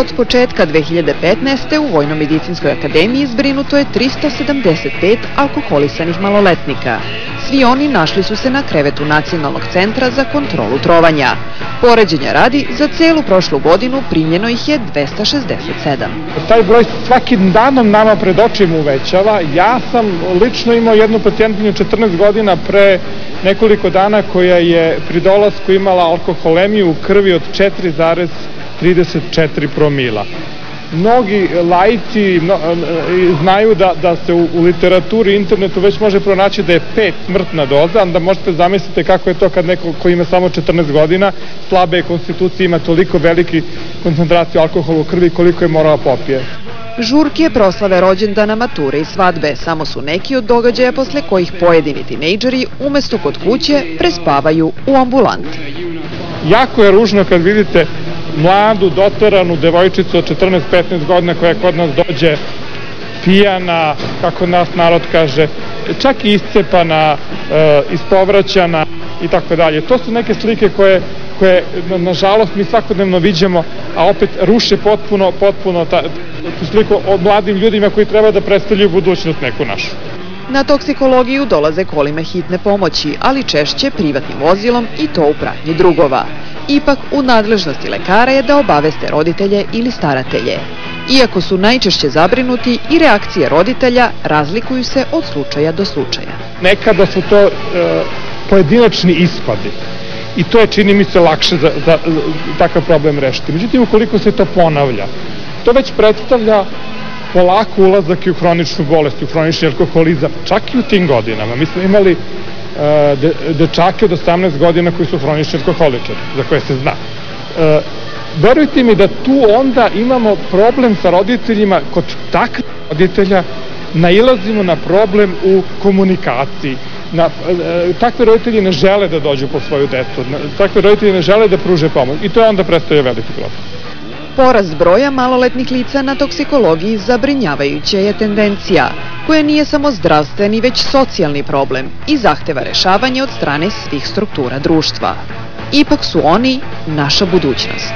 Od početka 2015. u Vojno-medicinskoj akademiji zbrinuto je 375 alkoholisanih maloletnika. Svi oni našli su se na krevetu Nacionalnog centra za kontrolu trovanja. Poređenja radi, za celu prošlu godinu primljeno ih je 267. Taj broj svakim danom nama pred očima uvećava. Ja sam lično imao jednu pacijentkinju 14 godina pre nekoliko dana koja je pri dolasku imala alkoholemiju u krvi od 4,34 promila mnogi lajci no, znaju da, da se u, u literaturi internetu već može pronaći da je pet smrtna doza, onda možete zamisliti kako je to kad neko ko ima samo 14 godina, slabe konstitucije, ima toliko veliki koncentraciju alkohola u krvi koliko je morao popije. Žurke, proslave rođendana, mature i svadbe samo su neki od događaja posle kojih pojedini tinejdžeri umesto kod kuće prespavaju u ambulanti. Jako je ružno kad vidite mladu, doteranu devojčicu od 14-15 godina koja kod nas dođe pijana, kako nas narod kaže, čak i iscepana, e, ispovraćana i tako dalje. To su neke slike koje, koje nažalost, mi svakodnevno viđemo, a opet ruše potpuno, potpuno ta, tu sliku o mladim ljudima koji treba da predstavljaju budućnost neku našu. Na toksikologiju dolaze kolime hitne pomoći, ali češće privatnim vozilom i to u pratnji drugova. Ipak, u nadležnosti lekara je da obaveste roditelje ili staratelje. Iako su najčešće zabrinuti i reakcije roditelja razlikuju se od slučaja do slučaja. Nekada su to e, pojedinačni ispadi i to je čini mi se lakše za, za, takav problem rešiti. Međutim, ukoliko se to ponavlja, to već predstavlja polako ulazak i u hroničnu bolest, u hronični alkoholizam, čak i u tim godinama. Mi smo imali dečake od 18 godina koji su hronični alkoholičari, za koje se zna. Uh, verujte mi da tu onda imamo problem sa roditeljima, kod takvih roditelja nailazimo na problem u komunikaciji. Na, e, takve roditelji ne žele da dođu po svoju decu, takve roditelji ne žele da pruže pomoć i to onda predstavlja veliki problem. Porast broja maloletnih lica na toksikologiji zabrinjavajuća je tendencija, koja nije samo zdravstveni, već socijalni problem i zahteva rešavanje od strane svih struktura društva. Ipak su oni naša budućnost.